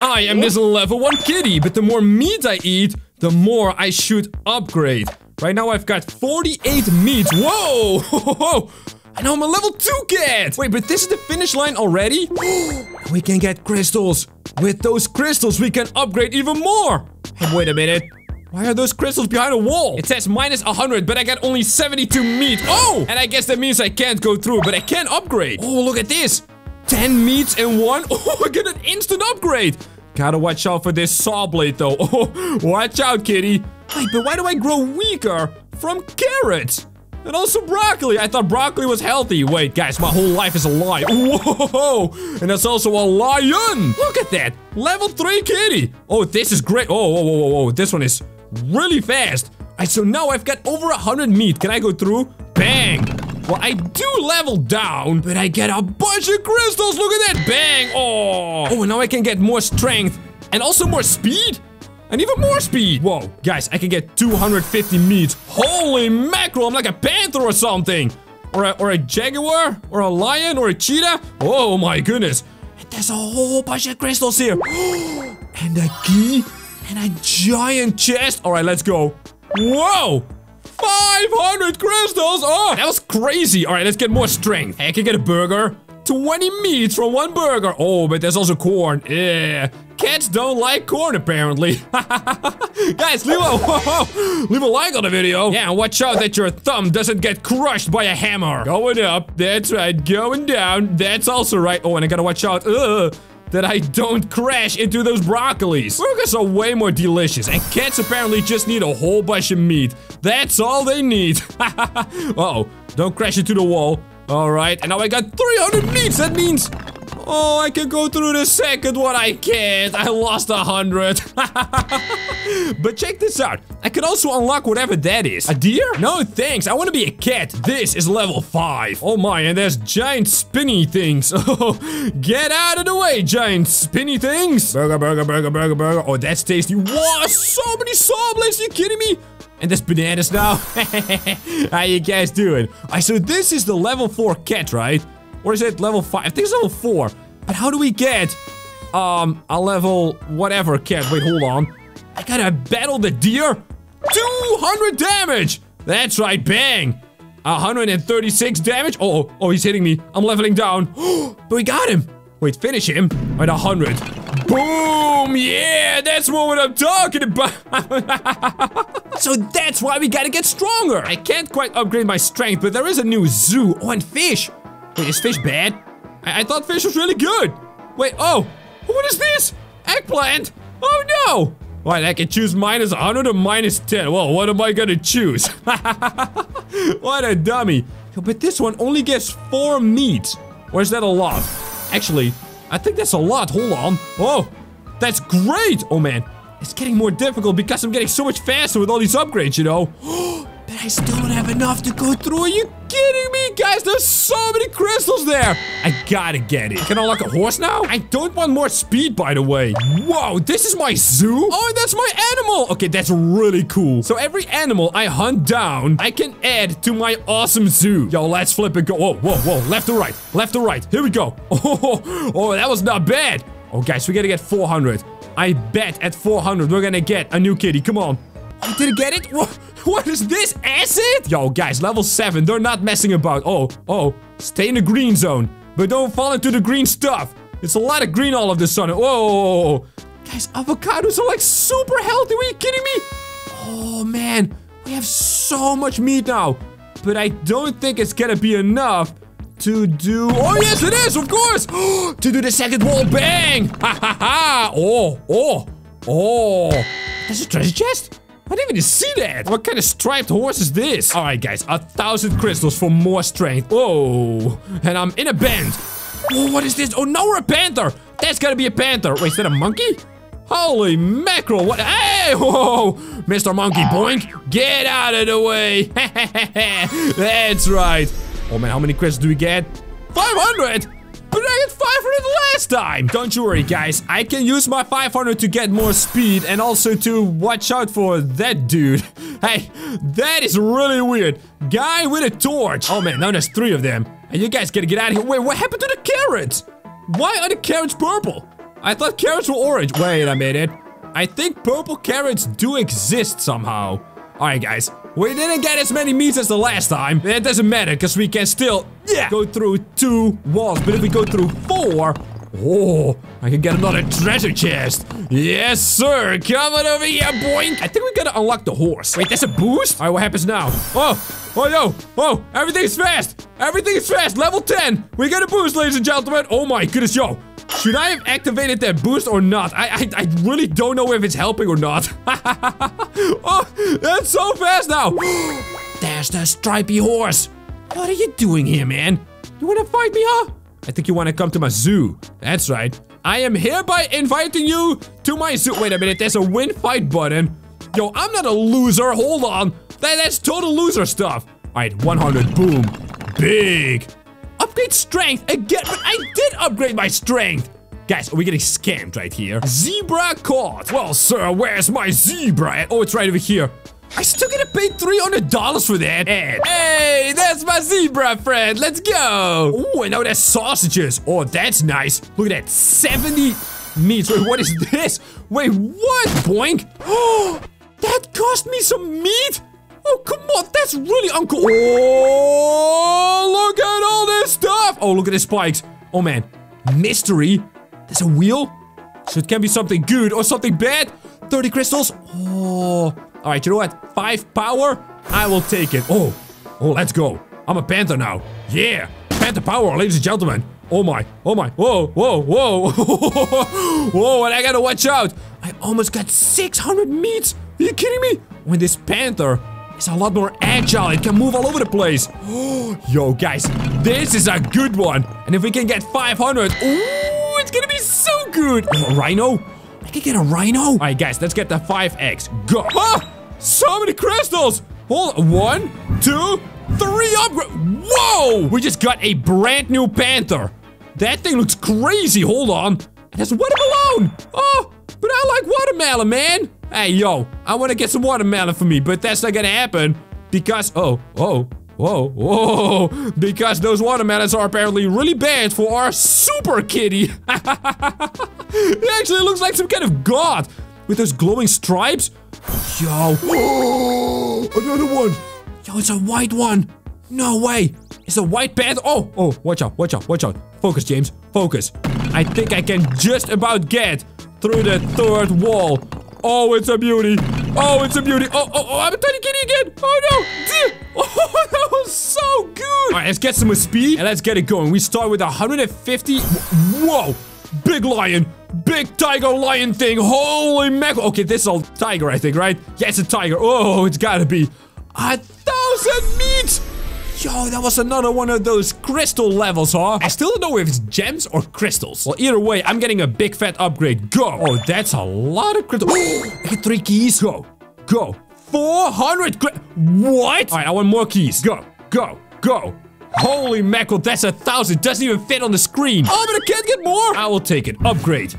I am this level 1 kitty, but the more meat I eat, the more I should upgrade. Right now I've got 48 meat. Whoa! I know I'm a level 2 cat! Wait, but this is the finish line already? we can get crystals. With those crystals, we can upgrade even more. Hey, wait a minute. Why are those crystals behind a wall? It says minus 100, but I got only 72 meat. Oh! And I guess that means I can't go through, but I can upgrade. Oh, look at this. 10 meats in one. Oh, I get an instant upgrade. Gotta watch out for this saw blade, though. Oh, watch out, kitty. Wait, but why do I grow weaker from carrots? And also broccoli. I thought broccoli was healthy. Wait, guys, my whole life is a lie. Whoa! And that's also a lion. Look at that. Level 3 kitty. Oh, this is great. Oh, whoa, whoa, whoa. This one is really fast. Alright, so now I've got over 100 meat. Can I go through? Bang! Well, I do level down, but I get a bunch of crystals. Look at that. Bang! Oh! Oh, and now I can get more strength and also more speed. And even more speed! Whoa, guys, I can get 250 meat. Holy mackerel, I'm like a panther or something! Or a, or a jaguar? Or a lion? Or a cheetah? Oh my goodness. And there's a whole bunch of crystals here. and a key. And a giant chest. Alright, let's go. Whoa! 500 crystals! Oh, that was crazy. Alright, let's get more strength. Hey, I can get a burger. 20 meats from one burger. Oh, but there's also corn. Yeah. Cats don't like corn, apparently. Guys, leave a, leave a like on the video. Yeah, and watch out that your thumb doesn't get crushed by a hammer. Going up. That's right. Going down. That's also right. Oh, and I gotta watch out. Ugh that I don't crash into those broccolis. Burgers are way more delicious, and cats apparently just need a whole bunch of meat. That's all they need. uh oh don't crash into the wall. All right, and now I got 300 meats. That means Oh, I can go through the second one. I can't. I lost a hundred. but check this out. I can also unlock whatever that is. A deer? No, thanks. I want to be a cat. This is level 5. Oh my, and there's giant spinny things. Oh, get out of the way, giant spinny things. Burger, burger, burger, burger, burger. Oh, that's tasty. Wow, so many saw blades. Are you kidding me? And there's bananas now. How you guys doing? Alright, so this is the level 4 cat, right? Or is it level 5? I think it's level 4. But how do we get, um, a level whatever cat? Wait, hold on. I gotta battle the deer? 200 damage! That's right, bang! 136 damage? Oh, oh, he's hitting me. I'm leveling down. but we got him. Wait, finish him. At 100. Boom! Yeah, that's what I'm talking about. so that's why we gotta get stronger. I can't quite upgrade my strength, but there is a new zoo. Oh, and fish. Wait, is fish bad? I, I thought fish was really good. Wait, oh, what is this? Eggplant? Oh no! What, I can choose minus 100 or minus 10. Well, what am I gonna choose? what a dummy. But this one only gets four meat. Or is that a lot? Actually, I think that's a lot. Hold on. Oh, that's great. Oh man, it's getting more difficult because I'm getting so much faster with all these upgrades, you know? Oh, but I still don't have enough to go through. Are you kidding me, guys? There's so many crystals there. I gotta get it. Can I unlock a horse now? I don't want more speed, by the way. Whoa, this is my zoo? Oh, that's my animal. Okay, that's really cool. So every animal I hunt down, I can add to my awesome zoo. Yo, let's flip it. Go. Whoa, whoa, whoa. Left to right. Left to right. Here we go. Oh, oh, that was not bad. Oh, guys, we gotta get 400. I bet at 400 we're gonna get a new kitty. Come on. I didn't get it? What? What is this? Acid? Yo, guys, level 7. They're not messing about. Oh, oh. Stay in the green zone. But don't fall into the green stuff. It's a lot of green all of the sudden. Whoa. Guys, avocados are like super healthy. Are you kidding me? Oh, man. We have so much meat now. But I don't think it's gonna be enough to do... Oh, yes, it is, of course. to do the second wall. Bang. Ha, ha, ha. Oh, oh, oh. There's a treasure chest? I didn't even see that. What kind of striped horse is this? All right, guys, a thousand crystals for more strength. Oh, and I'm in a band. Oh, what is this? Oh, no, we're a panther. That's gotta be a panther. Wait, is that a monkey? Holy mackerel, what? Hey, whoa, Mr. Monkey Boink, get out of the way. That's right. Oh man, how many crystals do we get? 500? But I got 500 last time! Don't you worry, guys. I can use my 500 to get more speed and also to watch out for that dude. Hey, that is really weird. Guy with a torch. Oh man, now there's three of them. And you guys gotta get out of here. Wait, what happened to the carrots? Why are the carrots purple? I thought carrots were orange. Wait a minute. I think purple carrots do exist somehow. Alright, guys. We didn't get as many meats as the last time. It doesn't matter, because we can still yeah, go through two walls. But if we go through four... Oh, I can get another treasure chest. Yes, sir. Come on over here, boink. I think we gotta unlock the horse. Wait, there's a boost? Alright, what happens now? Oh, oh, yo. Oh, everything's fast. Everything's fast. Level 10. We got a boost, ladies and gentlemen. Oh my goodness, yo. Should I have activated that boost or not? I, I, I really don't know if it's helping or not. oh, that's so fast now. There's the stripy horse. What are you doing here, man? You wanna fight me, huh? I think you wanna come to my zoo. That's right. I am hereby inviting you to my zoo. Wait a minute, there's a win fight button. Yo, I'm not a loser. Hold on. That, that's total loser stuff. All right, 100. Boom. Big. Upgrade strength again, but I did upgrade my strength. Guys, are we getting scammed right here? Zebra caught. Well, sir, where's my zebra? Oh, it's right over here. I still gotta pay $300 for that. And, hey, that's my zebra friend. Let's go. Oh, and now there's sausages. Oh, that's nice. Look at that. 70 meats. Wait, what is this? Wait, what? Boink. Oh, that cost me some meat? Oh, come on, that's really uncool. Oh, look at all this stuff. Oh, look at the spikes. Oh, man. Mystery. There's a wheel. So it can be something good or something bad. 30 crystals. Oh. All right, you know what? Five power. I will take it. Oh. Oh, let's go. I'm a panther now. Yeah. Panther power, ladies and gentlemen. Oh my, oh my, whoa, whoa, whoa, whoa, and I gotta watch out. I almost got 600 meats. Are you kidding me? When this panther it's a lot more agile. It can move all over the place. Yo, guys, this is a good one. And if we can get 500, ooh, it's gonna be so good. a rhino? I can get a rhino? All right, guys, let's get the 5x. Go. Ah, so many crystals. Hold on. One, two, three upgrade. Whoa! We just got a brand new panther. That thing looks crazy. Hold on. There's watermelon. Oh, but I like watermelon, man. Hey, yo, I want to get some watermelon for me, but that's not gonna happen because, oh, oh, whoa, whoa, because those watermelons are apparently really bad for our super kitty. it actually looks like some kind of god with those glowing stripes. Yo, oh, another one. Yo, it's a white one. No way. It's a white panther. Oh, oh, watch out, watch out, watch out. Focus, James, focus. I think I can just about get through the third wall. Oh, it's a beauty. Oh, it's a beauty. Oh, oh, oh, I'm a tiny kitty again. Oh, no. Oh, that was so good. All right, let's get some speed and let's get it going. We start with 150. Whoa. Big lion. Big tiger lion thing. Holy mackerel. Okay, this is a tiger, I think, right? Yeah, it's a tiger. Oh, it's gotta be a thousand meats. Yo, that was another one of those crystal levels, huh? I still don't know if it's gems or crystals. Well, either way, I'm getting a big fat upgrade. Go. Oh, that's a lot of crystals. I get three keys. Go. Go. 400 What? All right, I want more keys. Go. Go. Go. Holy mackerel, that's a thousand. Doesn't even fit on the screen. Oh, but I can't get more. I will take it. Upgrade.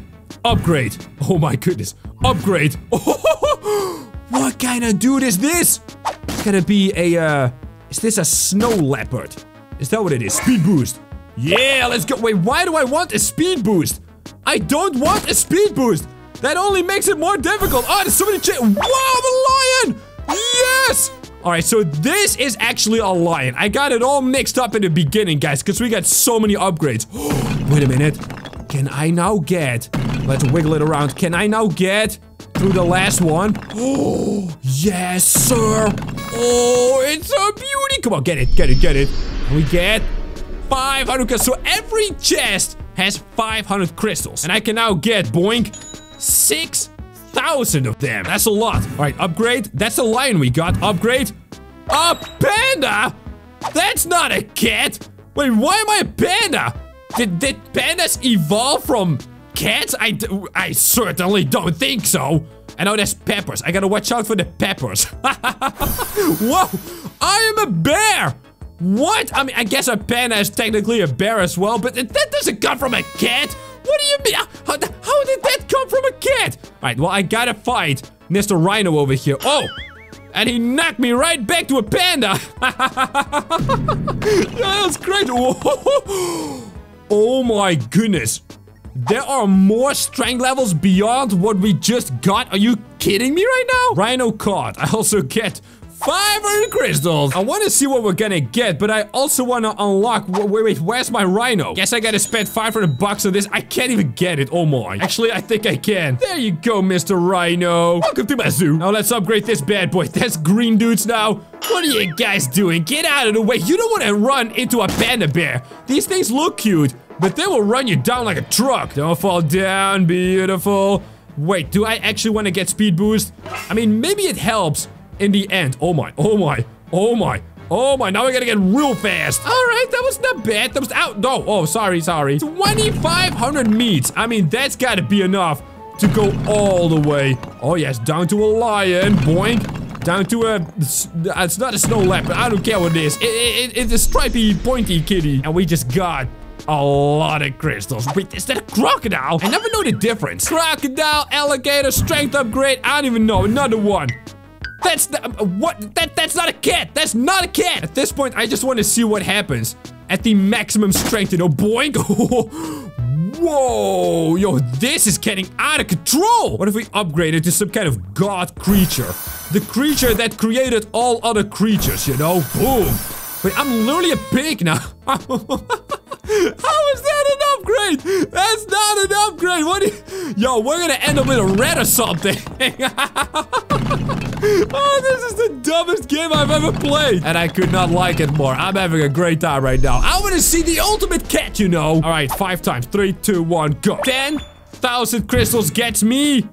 Upgrade. Oh my goodness. Upgrade. what kind of dude is this? It's gonna be a, uh, is this a snow leopard? Is that what it is? Speed boost. Yeah, let's go. Wait, why do I want a speed boost? I don't want a speed boost. That only makes it more difficult. Oh, there's so many ch- Wow, the lion! Yes! Alright, so this is actually a lion. I got it all mixed up in the beginning, guys, because we got so many upgrades. Wait a minute. Can I now get... Let's wiggle it around. Can I now get through the last one? Oh, yes, sir. Oh, it's a beauty. Come on, get it, get it, get it. We get 500 crystals. So every chest has 500 crystals. And I can now get, boink, 6,000 of them. That's a lot. All right, upgrade. That's a lion we got. Upgrade. A panda? That's not a cat. Wait, why am I a panda? Did, did pandas evolve from cats? I, I certainly don't think so. I know there's peppers. I gotta watch out for the peppers. Whoa! I am a bear! What? I mean, I guess a panda is technically a bear as well, but that doesn't come from a cat. What do you mean? How, how did that come from a cat? Alright, well, I gotta fight Mr. Rhino over here. Oh! And he knocked me right back to a panda! yeah, that's great! Oh my goodness. There are more strength levels beyond what we just got. Are you kidding me right now? Rhino caught. I also get 500 crystals. I want to see what we're gonna get, but I also want to unlock. Wait, wait, where's my rhino? Guess I gotta spend 500 bucks on this. I can't even get it. Oh my. Actually, I think I can. There you go, Mr. Rhino. Welcome to my zoo. Now let's upgrade this bad boy. That's green dudes now. What are you guys doing? Get out of the way. You don't want to run into a panda bear. These things look cute, but they will run you down like a truck. Don't fall down. Beautiful. Wait, do I actually want to get speed boost? I mean, maybe it helps in the end. Oh my, oh my, oh my. Oh my, now we gotta get real fast. All right, that was not bad. That was out. No, oh, sorry, sorry. 2,500 meats. I mean, that's gotta be enough to go all the way. Oh yes, down to a lion. Boink. Down to a... It's not a snow leopard. I don't care what it is. It, it, it's a stripy, pointy kitty. And we just got a lot of crystals. Wait, is that a crocodile? I never know the difference. Crocodile, alligator, strength upgrade. I don't even know. Another one. That's the, uh, what? That that's not a cat. That's not a cat. At this point, I just want to see what happens at the maximum strength. You know, boink. Whoa, yo, this is getting out of control. What if we upgrade it to some kind of god creature? The creature that created all other creatures, you know? Boom. Wait, I'm literally a pig now. How is that an upgrade? That's not an upgrade. What? You, yo, we're gonna end up with a red or something. oh, this is the dumbest game I've ever played. And I could not like it more. I'm having a great time right now. I want to see the ultimate cat, you know. All right, five times. Three, two, one, go. 10,000 crystals gets me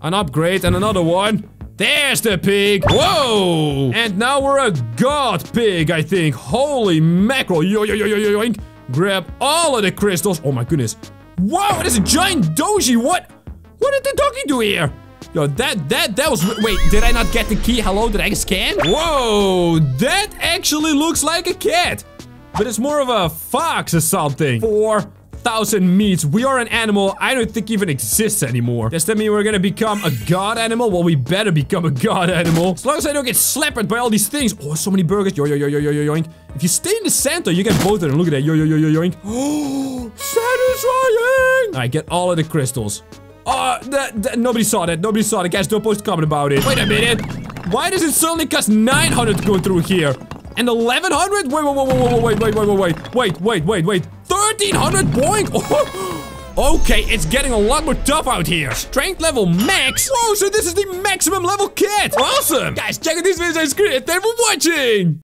an upgrade and another one. There's the pig. Whoa. And now we're a god pig, I think. Holy mackerel. Yo, yo, yo, yo, yo, yoink. Grab all of the crystals. Oh my goodness. Wow, there's a giant doji. What? What did the doggy do here? Yo, that, that, that was, wait, did I not get the key? Hello, did I scan? Whoa, that actually looks like a cat. But it's more of a fox or something. Four thousand meats. We are an animal I don't think even exists anymore. Does that mean we're gonna become a god animal? Well, we better become a god animal. As long as I don't get slapped by all these things. Oh, so many burgers. Yo, yo, yo, yo, yo, yo, yoink. If you stay in the center, you get both of them. Look at that. Yo, yo, yo, yo, yoink. Oh, satisfying. All right, get all of the crystals. Oh, that, that, nobody saw that. Nobody saw that. Guys, don't post a comment about it. Wait a minute. Why does it suddenly cost 900 to go through here? And 1100? Wait, wait, wait, wait, wait, wait, wait, wait, wait, wait, wait, wait, wait. 1300 boink? Okay, it's getting a lot more tough out here. Strength level max? Whoa, so this is the maximum level kit. Awesome. Guys, check out these videos on screen. Thanks for watching.